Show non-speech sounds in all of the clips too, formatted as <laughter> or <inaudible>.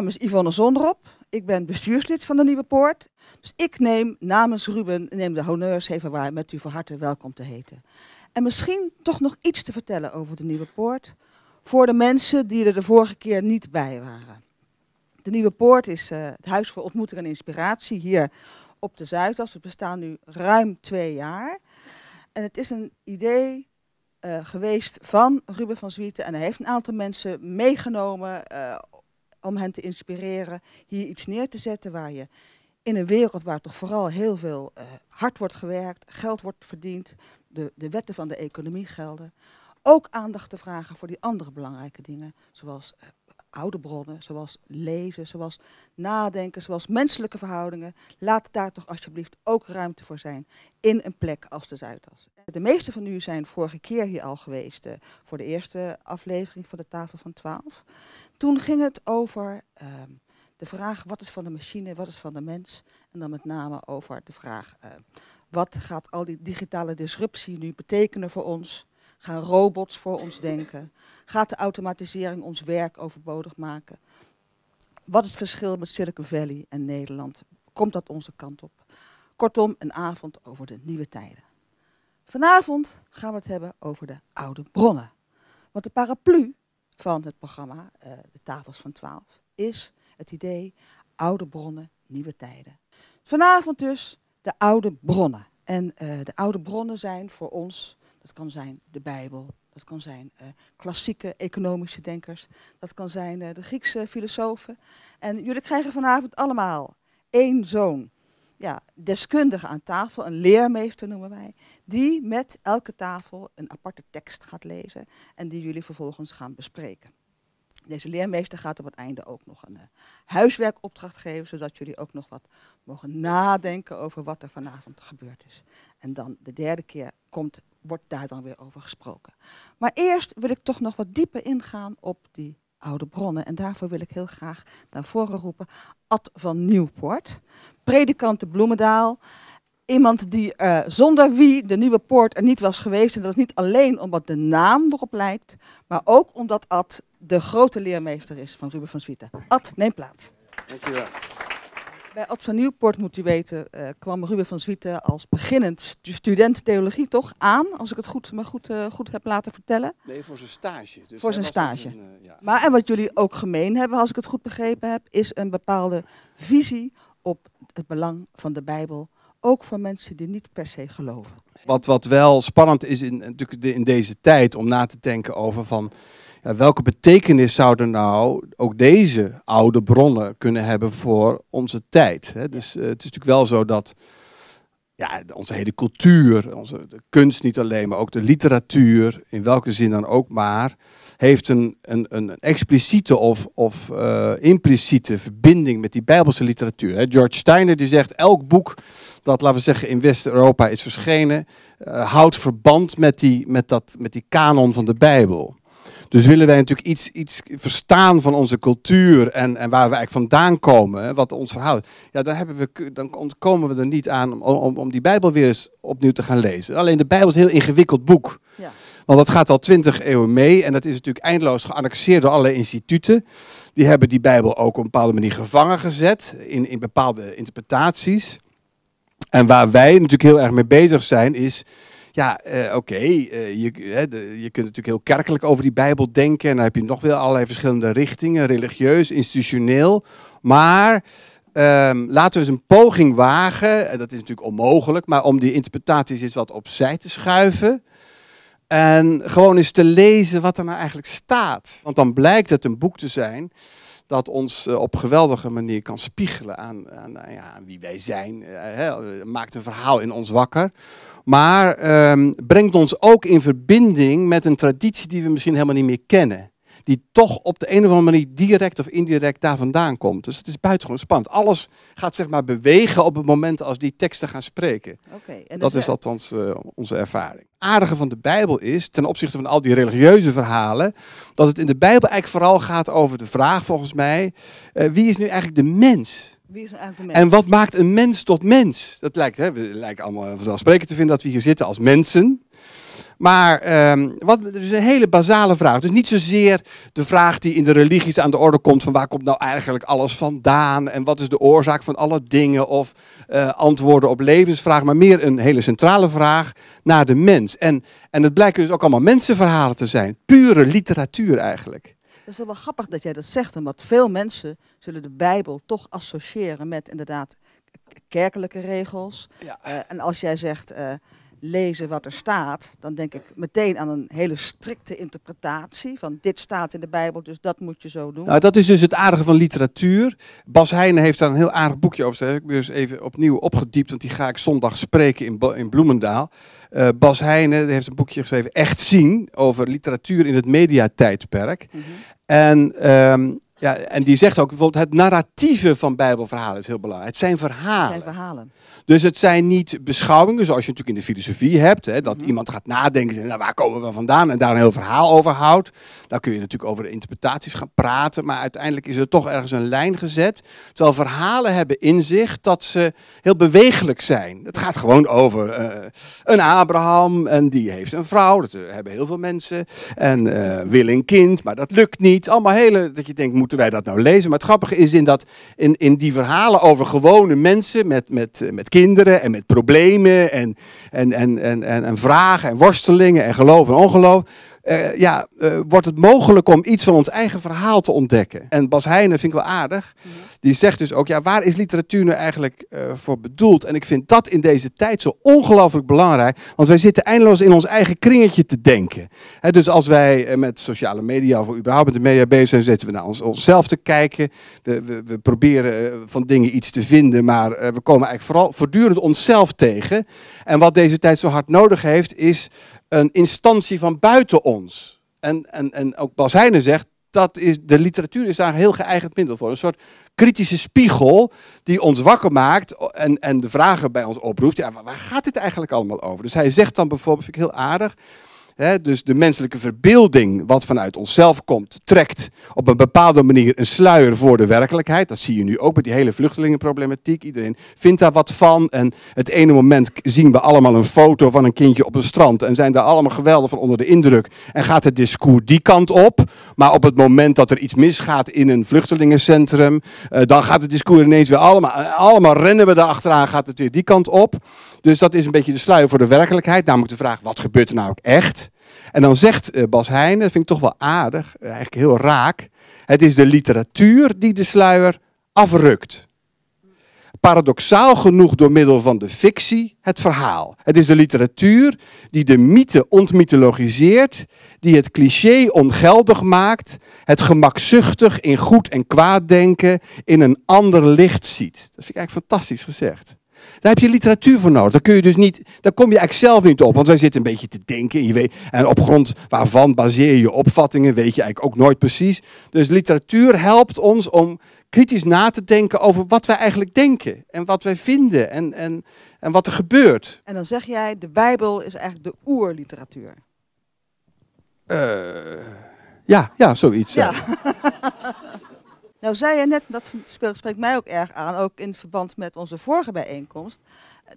Naam is Yvonne Zonderop. Ik ben bestuurslid van de Nieuwe Poort. Dus ik neem namens Ruben neem de honneurs even waar met u van harte welkom te heten. En misschien toch nog iets te vertellen over de Nieuwe Poort voor de mensen die er de vorige keer niet bij waren. De Nieuwe Poort is uh, het Huis voor Ontmoeting en Inspiratie hier op de Zuidas. We bestaan nu ruim twee jaar. En het is een idee uh, geweest van Ruben van Zwieten. En hij heeft een aantal mensen meegenomen uh, om hen te inspireren hier iets neer te zetten waar je in een wereld waar toch vooral heel veel uh, hard wordt gewerkt, geld wordt verdiend, de, de wetten van de economie gelden, ook aandacht te vragen voor die andere belangrijke dingen, zoals uh, oude bronnen, zoals lezen, zoals nadenken, zoals menselijke verhoudingen. Laat daar toch alsjeblieft ook ruimte voor zijn in een plek als de Zuidas. De meeste van u zijn vorige keer hier al geweest uh, voor de eerste aflevering van de Tafel van 12. Toen ging het over uh, de vraag wat is van de machine, wat is van de mens. En dan met name over de vraag uh, wat gaat al die digitale disruptie nu betekenen voor ons. Gaan robots voor ons denken? Gaat de automatisering ons werk overbodig maken? Wat is het verschil met Silicon Valley en Nederland? Komt dat onze kant op? Kortom, een avond over de nieuwe tijden. Vanavond gaan we het hebben over de oude bronnen. Want de paraplu van het programma, uh, de Tafels van 12, is het idee oude bronnen, nieuwe tijden. Vanavond dus de oude bronnen. En uh, de oude bronnen zijn voor ons dat kan zijn de Bijbel, dat kan zijn uh, klassieke economische denkers, dat kan zijn uh, de Griekse filosofen. En jullie krijgen vanavond allemaal één zoon, ja, deskundige aan tafel, een leermeester noemen wij, die met elke tafel een aparte tekst gaat lezen en die jullie vervolgens gaan bespreken. Deze leermeester gaat op het einde ook nog een uh, huiswerkopdracht geven, zodat jullie ook nog wat mogen nadenken over wat er vanavond gebeurd is. En dan de derde keer komt, wordt daar dan weer over gesproken. Maar eerst wil ik toch nog wat dieper ingaan op die oude bronnen. En daarvoor wil ik heel graag naar voren roepen Ad van Nieuwpoort, predikant de Bloemendaal. Iemand die uh, zonder wie de nieuwe poort er niet was geweest. En dat is niet alleen omdat de naam erop lijkt, maar ook omdat Ad de grote leermeester is van Ruben van Zwieten. Ad, neem plaats. Dankjewel. Bij van Nieuwpoort, moet u weten, uh, kwam Ruben van Zwieten als beginnend stu student theologie toch aan, als ik het goed, me goed, uh, goed heb laten vertellen. Nee, voor zijn stage. Dus voor zijn stage. Een, uh, ja. Maar en wat jullie ook gemeen hebben, als ik het goed begrepen heb, is een bepaalde visie op het belang van de Bijbel, ook voor mensen die niet per se geloven. Wat, wat wel spannend is in, natuurlijk in deze tijd om na te denken over van ja, welke betekenis zouden nou ook deze oude bronnen kunnen hebben voor onze tijd? Hè? Dus uh, het is natuurlijk wel zo dat ja, onze hele cultuur, onze de kunst niet alleen, maar ook de literatuur, in welke zin dan ook maar, heeft een, een, een expliciete of, of uh, impliciete verbinding met die Bijbelse literatuur. Hè? George Steiner die zegt, elk boek dat, laten we zeggen, in West-Europa is verschenen, uh, houdt verband met die, met, dat, met die kanon van de Bijbel. Dus willen wij natuurlijk iets, iets verstaan van onze cultuur en, en waar we eigenlijk vandaan komen, wat ons verhoudt, ja, dan, hebben we, dan ontkomen we er niet aan om, om, om die Bijbel weer eens opnieuw te gaan lezen. Alleen de Bijbel is een heel ingewikkeld boek. Ja. Want dat gaat al twintig eeuwen mee en dat is natuurlijk eindeloos geannexeerd door allerlei instituten. Die hebben die Bijbel ook op een bepaalde manier gevangen gezet in, in bepaalde interpretaties. En waar wij natuurlijk heel erg mee bezig zijn is ja, uh, oké, uh, je, je kunt natuurlijk heel kerkelijk over die Bijbel denken. En dan heb je nog wel allerlei verschillende richtingen, religieus, institutioneel. Maar um, laten we eens een poging wagen, en dat is natuurlijk onmogelijk, maar om die interpretaties eens wat opzij te schuiven. En gewoon eens te lezen wat er nou eigenlijk staat. Want dan blijkt het een boek te zijn dat ons uh, op geweldige manier kan spiegelen aan, aan, ja, aan wie wij zijn. Maakt een verhaal in ons wakker. Maar um, brengt ons ook in verbinding met een traditie die we misschien helemaal niet meer kennen. Die toch op de een of andere manier direct of indirect daar vandaan komt. Dus het is buitengewoon spannend. Alles gaat zeg maar bewegen op het moment als die teksten gaan spreken. Okay, en dat is althans uh, onze ervaring. Het aardige van de Bijbel is, ten opzichte van al die religieuze verhalen, dat het in de Bijbel eigenlijk vooral gaat over de vraag volgens mij, uh, wie is nu eigenlijk de mens? Is? En wat maakt een mens tot mens? Dat lijkt, hè, we lijken allemaal vanzelfsprekend te vinden dat we hier zitten als mensen. Maar ehm, wat, dus een hele basale vraag. Dus niet zozeer de vraag die in de religies aan de orde komt van waar komt nou eigenlijk alles vandaan en wat is de oorzaak van alle dingen of uh, antwoorden op levensvragen, maar meer een hele centrale vraag naar de mens. En, en het blijken dus ook allemaal mensenverhalen te zijn. Pure literatuur eigenlijk. Het is wel grappig dat jij dat zegt, omdat veel mensen zullen de Bijbel toch associëren met inderdaad kerkelijke regels. Ja. Uh, en als jij zegt uh, lezen wat er staat, dan denk ik meteen aan een hele strikte interpretatie van dit staat in de Bijbel, dus dat moet je zo doen. Nou, dat is dus het aardige van literatuur. Bas Heijnen heeft daar een heel aardig boekje over. Dat heb ik dus even opnieuw opgediept, want die ga ik zondag spreken in, in Bloemendaal. Uh, Bas Heijnen heeft een boekje geschreven, Echt Zien, over literatuur in het mediatijdperk. Mm En um, ja, en die zegt ook bijvoorbeeld het narratieve van Bijbelverhalen is heel belangrijk. Het zijn verhalen. Het zijn verhalen. Dus het zijn niet beschouwingen zoals je natuurlijk in de filosofie hebt. Hè, dat mhm. iemand gaat nadenken, en, nou, waar komen we vandaan? En daar een heel verhaal over houdt. Dan kun je natuurlijk over de interpretaties gaan praten. Maar uiteindelijk is er toch ergens een lijn gezet. Terwijl verhalen hebben in zich dat ze heel bewegelijk zijn. Het gaat gewoon over uh, een Abraham en die heeft een vrouw. Dat hebben heel veel mensen. En uh, wil een kind, maar dat lukt niet. Allemaal hele, dat je denkt, moeten wij dat nou lezen? Maar het grappige is in, dat, in, in die verhalen over gewone mensen met, met, met kinderen en met problemen en, en, en, en, en, en vragen en worstelingen en geloof en ongeloof. Uh, ja, uh, wordt het mogelijk om iets van ons eigen verhaal te ontdekken. En Bas Heijnen vind ik wel aardig. Die zegt dus ook, ja, waar is literatuur nu eigenlijk uh, voor bedoeld? En ik vind dat in deze tijd zo ongelooflijk belangrijk. Want wij zitten eindeloos in ons eigen kringetje te denken. He, dus als wij met sociale media of überhaupt met de media bezig zijn, zitten we naar ons, onszelf te kijken. We, we, we proberen van dingen iets te vinden, maar we komen eigenlijk vooral voortdurend onszelf tegen. En wat deze tijd zo hard nodig heeft, is een instantie van buiten ons. En, en, en ook Bas Heijnen zegt, dat is, de literatuur is daar een heel geëigend middel voor. Een soort kritische spiegel die ons wakker maakt en, en de vragen bij ons oproept. Ja, waar gaat dit eigenlijk allemaal over? Dus hij zegt dan bijvoorbeeld, vind ik heel aardig, dus de menselijke verbeelding, wat vanuit onszelf komt, trekt op een bepaalde manier een sluier voor de werkelijkheid. Dat zie je nu ook met die hele vluchtelingenproblematiek. Iedereen vindt daar wat van. En het ene moment zien we allemaal een foto van een kindje op een strand. En zijn daar allemaal geweldig van onder de indruk. En gaat het discours die kant op. Maar op het moment dat er iets misgaat in een vluchtelingencentrum, eh, dan gaat het discours ineens weer allemaal, allemaal rennen we daar achteraan, gaat het weer die kant op. Dus dat is een beetje de sluier voor de werkelijkheid. Namelijk de vraag, wat gebeurt er nou ook echt? En dan zegt uh, Bas Heijnen, dat vind ik toch wel aardig, eh, eigenlijk heel raak. Het is de literatuur die de sluier afrukt. Paradoxaal genoeg door middel van de fictie het verhaal. Het is de literatuur die de mythe ontmythologiseert, die het cliché ongeldig maakt, het gemakzuchtig in goed en kwaad denken in een ander licht ziet. Dat vind ik eigenlijk fantastisch gezegd. Daar heb je literatuur voor nodig. Daar, kun je dus niet, daar kom je eigenlijk zelf niet op. Want wij zitten een beetje te denken. En, je weet, en op grond waarvan baseer je je opvattingen, weet je eigenlijk ook nooit precies. Dus literatuur helpt ons om kritisch na te denken over wat wij eigenlijk denken. En wat wij vinden. En, en, en wat er gebeurt. En dan zeg jij, de Bijbel is eigenlijk de oerliteratuur. Uh, ja, ja, zoiets. Ja. <laughs> Nou zei je net, dat spreekt mij ook erg aan, ook in verband met onze vorige bijeenkomst.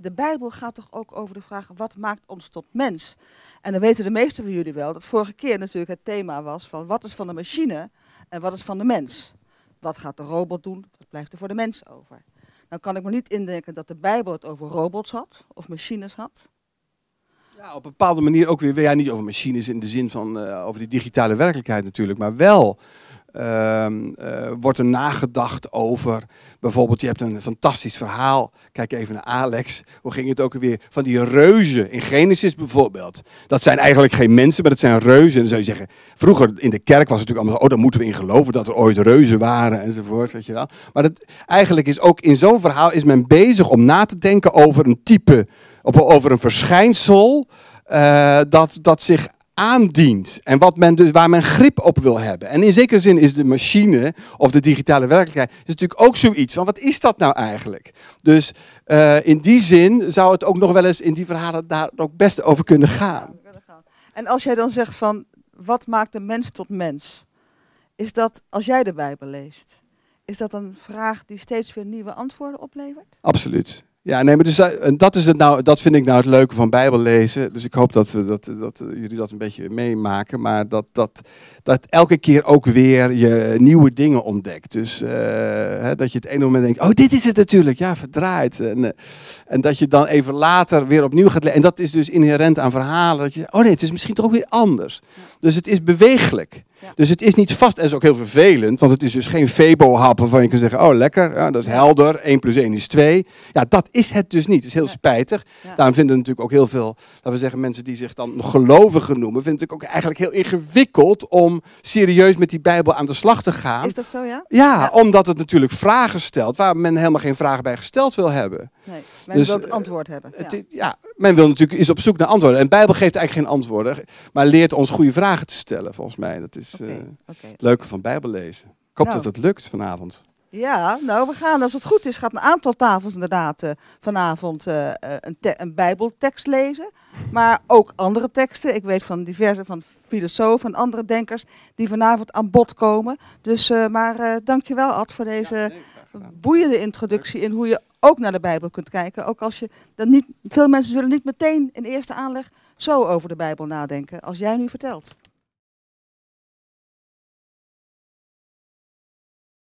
De Bijbel gaat toch ook over de vraag, wat maakt ons tot mens? En dan weten de meesten van jullie wel dat vorige keer natuurlijk het thema was van wat is van de machine en wat is van de mens? Wat gaat de robot doen? Wat blijft er voor de mens over? Dan kan ik me niet indenken dat de Bijbel het over robots had of machines had. Ja, op een bepaalde manier ook weer, ja, niet over machines in de zin van uh, over die digitale werkelijkheid natuurlijk, maar wel uh, wordt er nagedacht over. Bijvoorbeeld, je hebt een fantastisch verhaal. Kijk even naar Alex. Hoe ging het ook weer? Van die reuzen in Genesis bijvoorbeeld. Dat zijn eigenlijk geen mensen, maar dat zijn reuzen. En dan zou je zeggen, vroeger in de kerk was het natuurlijk allemaal, oh, daar moeten we in geloven dat er ooit reuzen waren enzovoort. Weet je wel. Maar dat, eigenlijk is ook in zo'n verhaal is men bezig om na te denken over een type, over een verschijnsel. Uh, dat, dat zich aandient en wat men dus, waar men grip op wil hebben. En in zekere zin is de machine of de digitale werkelijkheid is natuurlijk ook zoiets van wat is dat nou eigenlijk? Dus uh, in die zin zou het ook nog wel eens in die verhalen daar ook best over kunnen gaan. En als jij dan zegt van wat maakt de mens tot mens? Is dat als jij de Bijbel leest, is dat een vraag die steeds weer nieuwe antwoorden oplevert? Absoluut. Ja, nee, maar dus, eh, en dat, is het nou, dat vind ik nou het leuke van Bijbel lezen. Dus ik hoop dat, we dat, dat eh, jullie dat een beetje meemaken. Maar dat, dat, dat elke keer ook weer je nieuwe dingen ontdekt. Dus eh, hè, dat je het ene moment denkt, oh dit is het natuurlijk, ja verdraaid. En, eh, en dat je dan even later weer opnieuw gaat lezen. En dat is dus inherent aan verhalen. Dat je, oh nee, het is misschien toch weer anders. Dus het is beweeglijk. Ja. Dus het is niet vast en is ook heel vervelend, want het is dus geen Febo-hap waarvan je kan zeggen, oh lekker, ja, dat is helder, 1 plus 1 is 2. Ja, dat is het dus niet. Het is heel spijtig. Daarom vinden natuurlijk ook heel veel, laten we zeggen, mensen die zich dan nog gelovigen noemen, vinden het ook eigenlijk heel ingewikkeld om serieus met die Bijbel aan de slag te gaan. Is dat zo? Ja, Ja. omdat het natuurlijk vragen stelt waar men helemaal geen vragen bij gesteld wil hebben. Nee, men Dus, wil het eh, antwoord hebben. Het ja. men wil natuurlijk is op zoek naar antwoorden. En de Bijbel geeft eigenlijk geen antwoorden, maar leert ons goede vragen te stellen, volgens mij. Dat is Oké, eh, het leuke van Bijbel lezen. Ik hoop Nou. dat het lukt vanavond. Ja, nou, we gaan, als het goed is, gaat een aantal tafels inderdaad eh, vanavond eh, eh, een, een bijbeltekst lezen. Maar ook andere teksten. Ik weet van diverse van filosofen en andere denkers die vanavond aan bod komen. Dus, eh, maar eh dankjewel Ad voor deze boeiende introductie in hoe je ook naar de Bijbel kunt kijken. Ook als je dan niet, veel mensen zullen niet meteen in eerste aanleg zo over de Bijbel nadenken als jij nu vertelt.